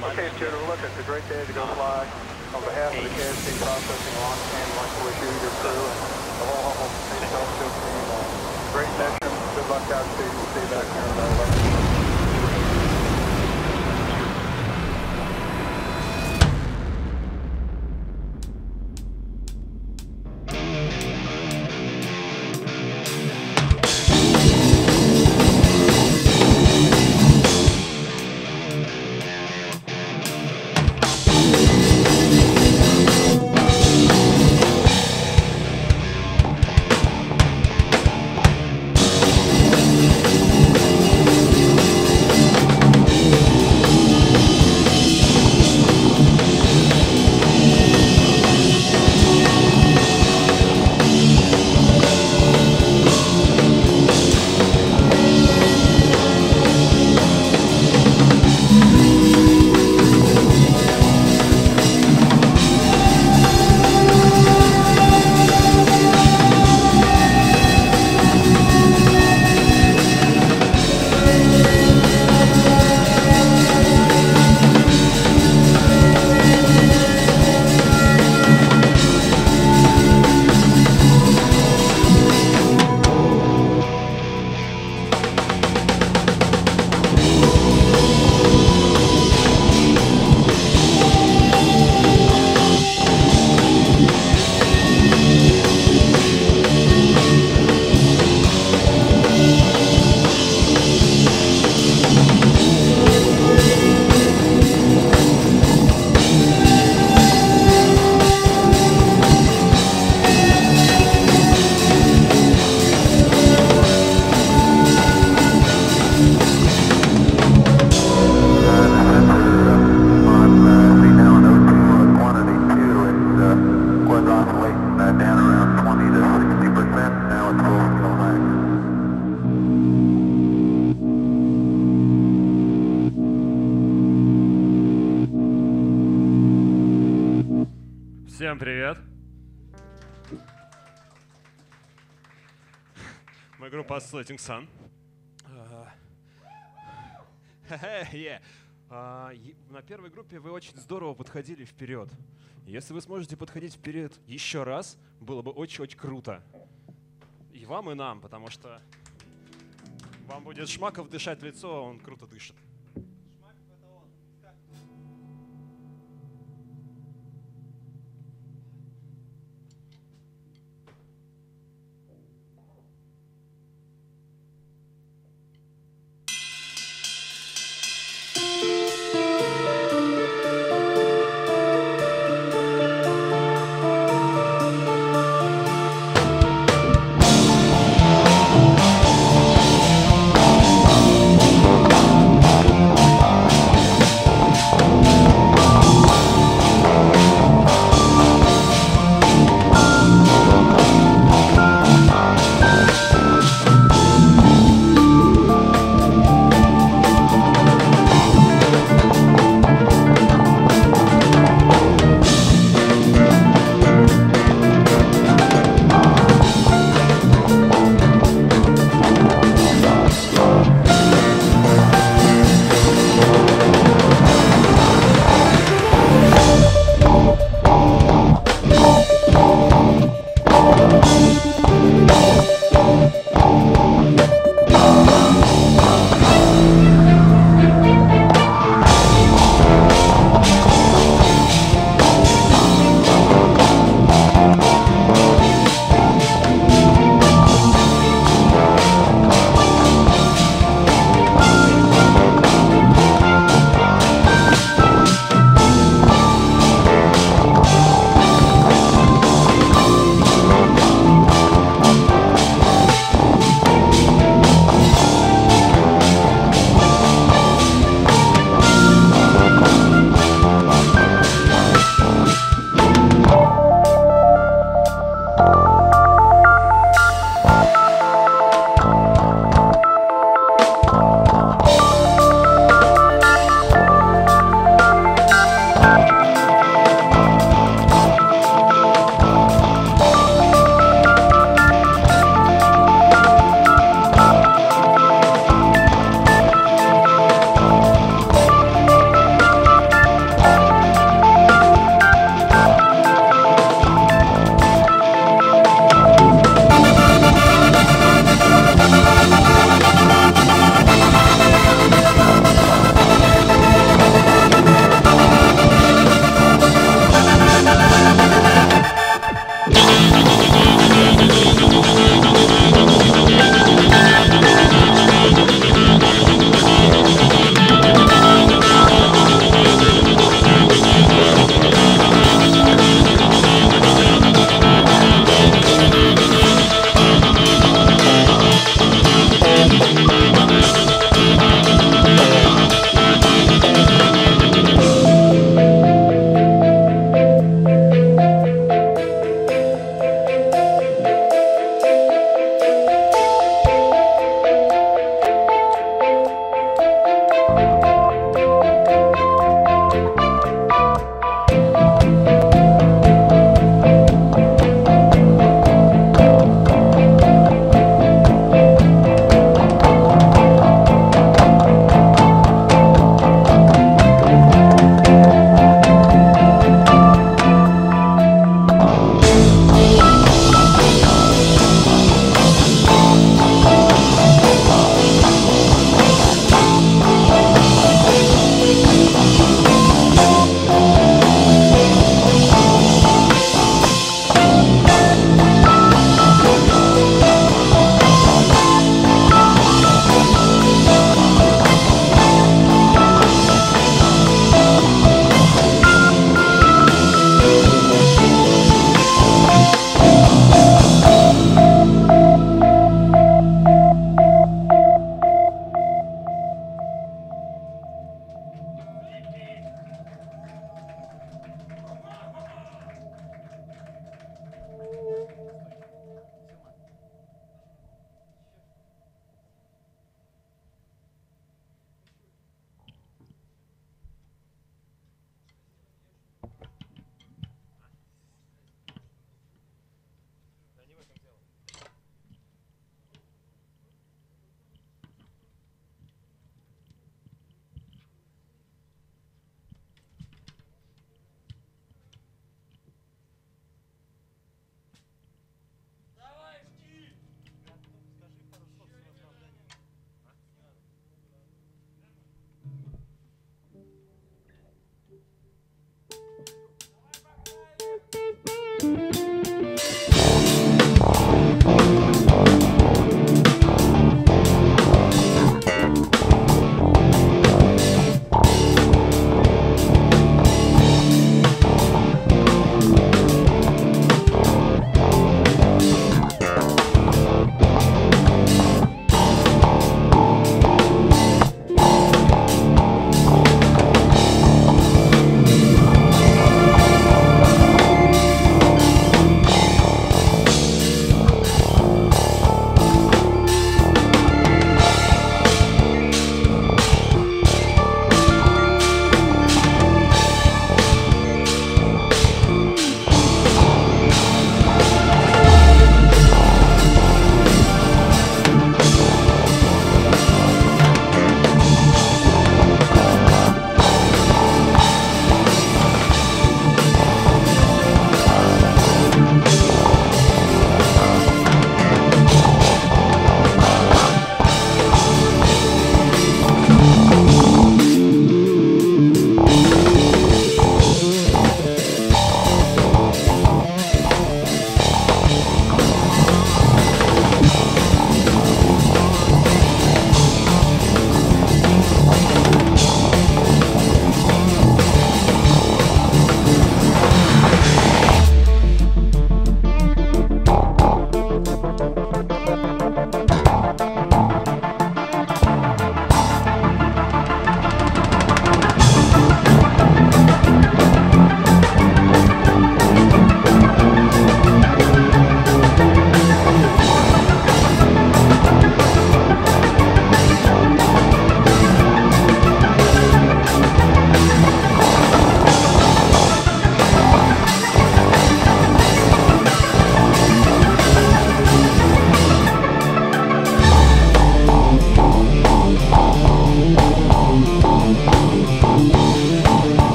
Okay, Stuart, look, it's a great day to go fly. On behalf of the KSC Processing Launch Team, I'd like to wish you, your crew, and the whole Hubble Space Telescope team a great mission. Good luck out, Steve. We'll see you back here in about 11. Группа Oscillating Sun. Хе-хе, А, е- На первой группе вы очень здорово подходили вперед. Если вы сможете подходить вперед еще раз, было бы очень-очень круто. И вам, и нам, потому что вам будет Шмаков дышать в лицо, а он круто дышит.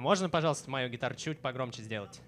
Можно, пожалуйста, мою гитару чуть погромче сделать?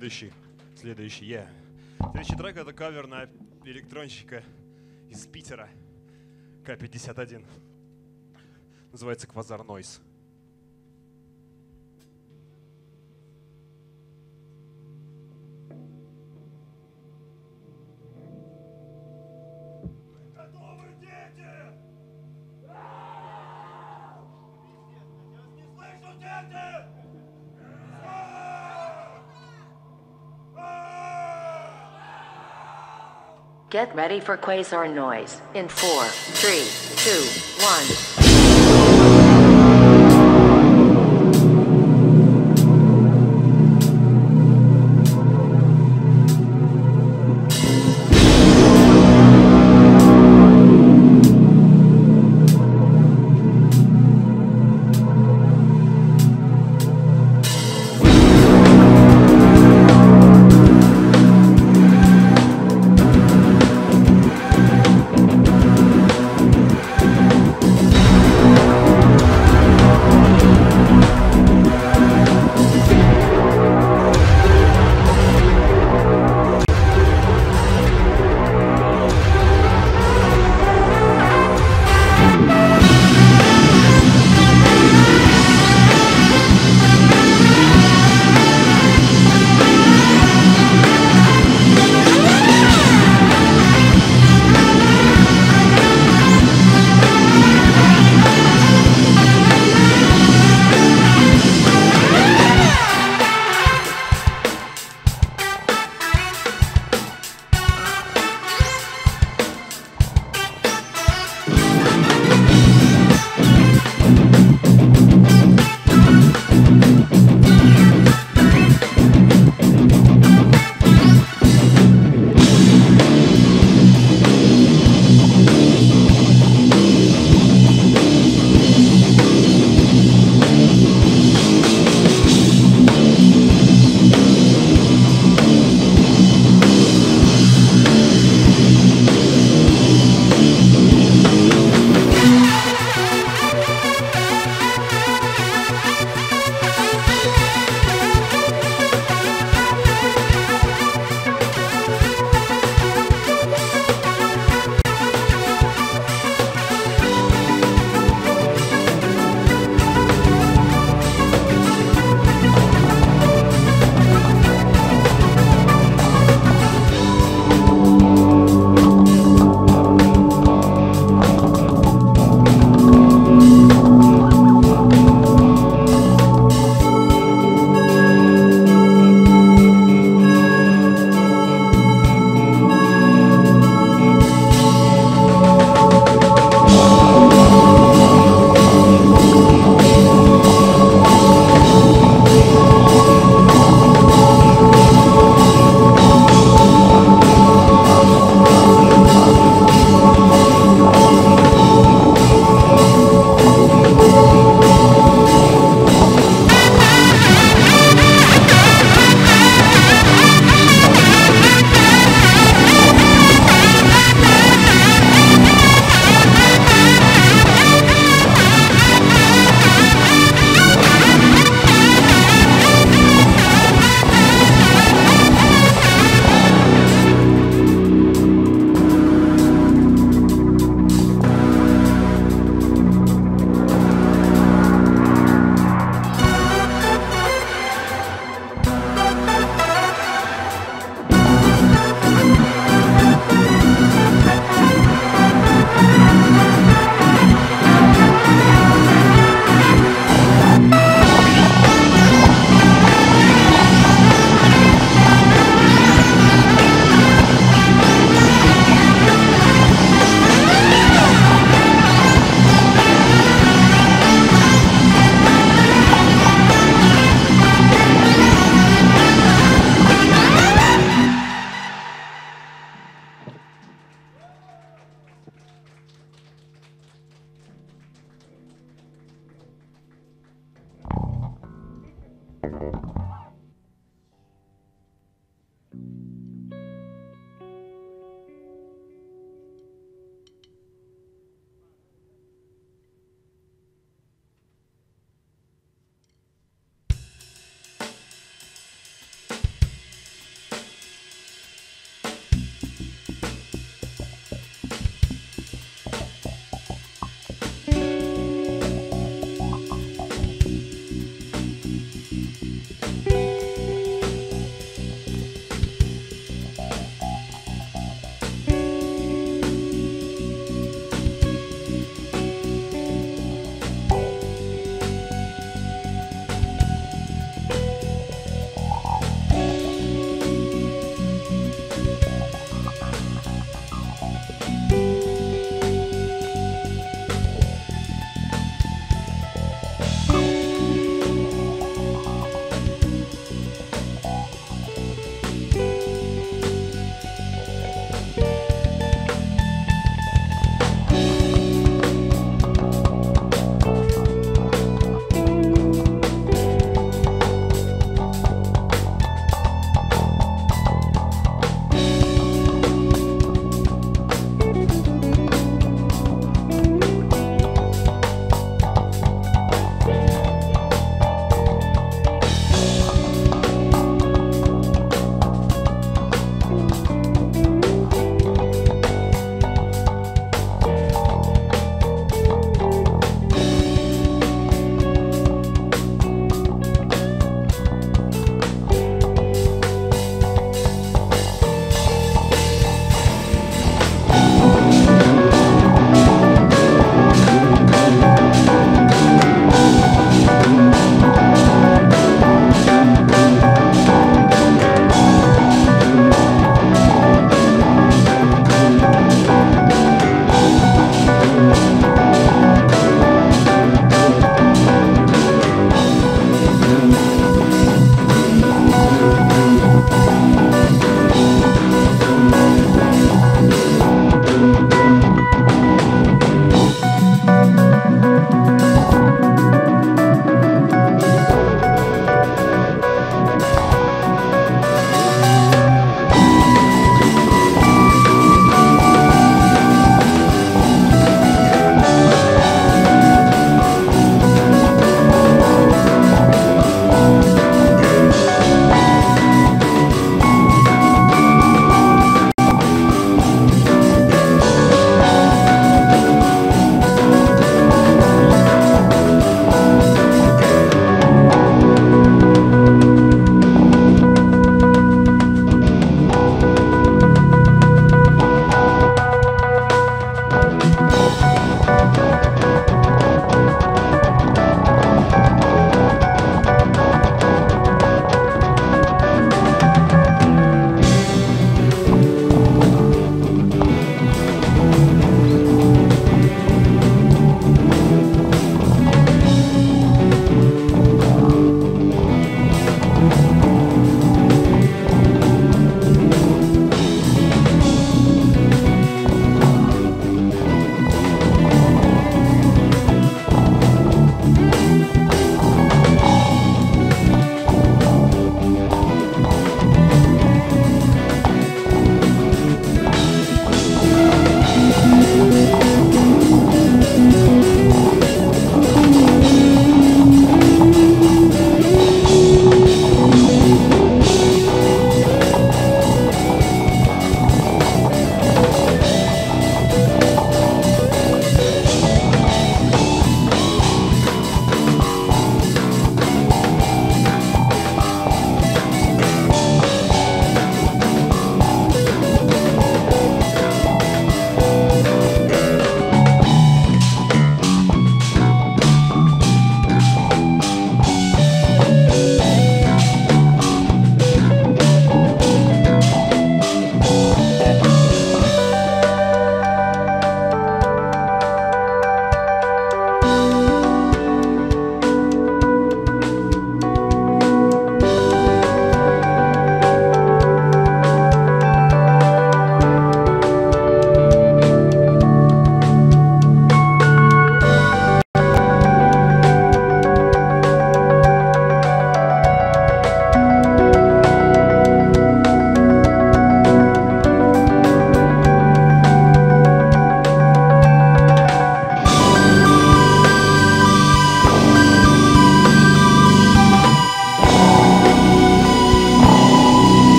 Следующий. Следующий, yeah. Следующий трек — это кавер на электронщика из Питера. КК-51. Называется Квазар Нойс. Get ready for quasar noise in four, three, two, one.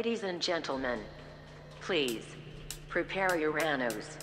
Ladies and gentlemen, please prepare your ranos.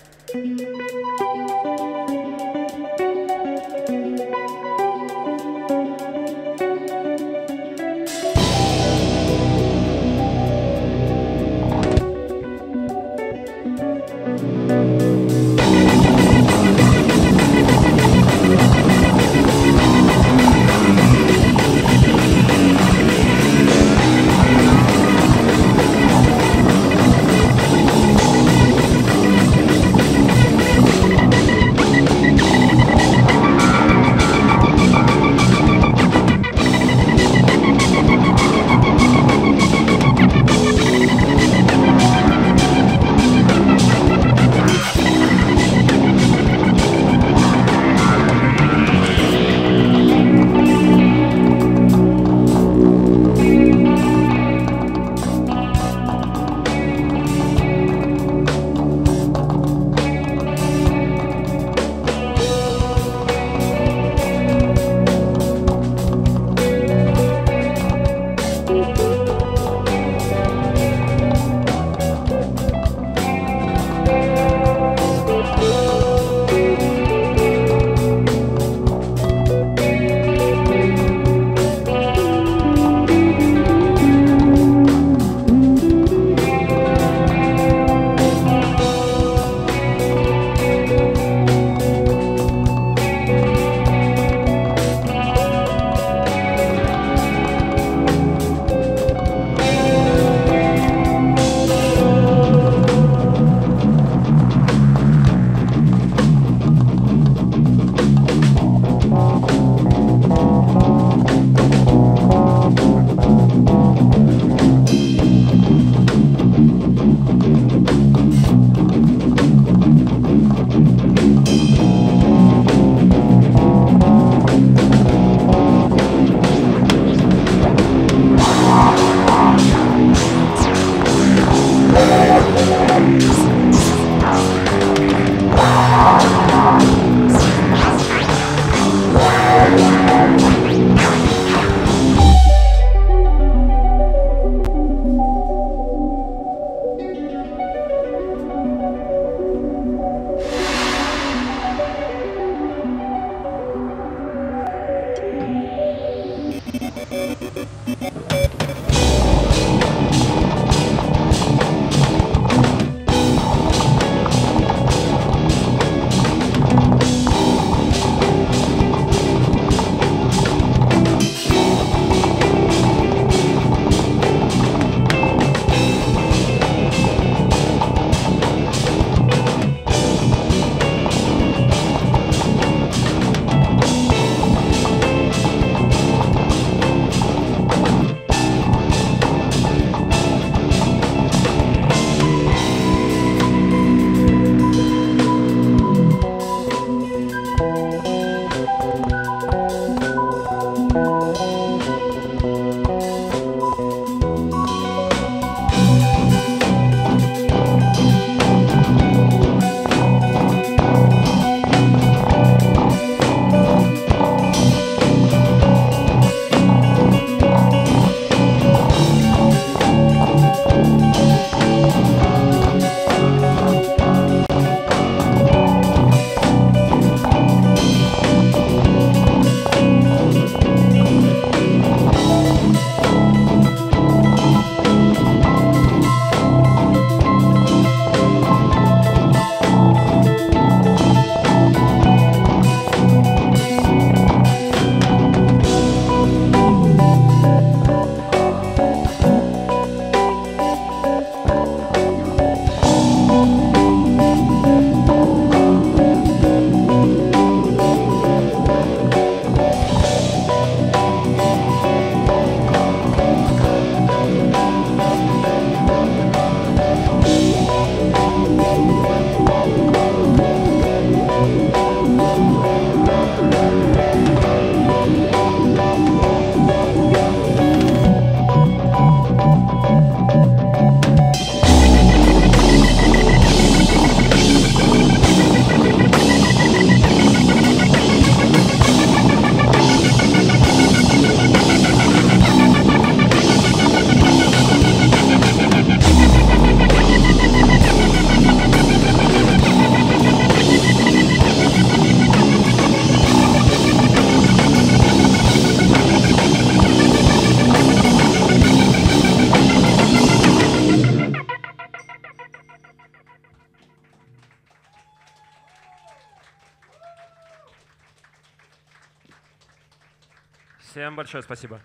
Большое спасибо.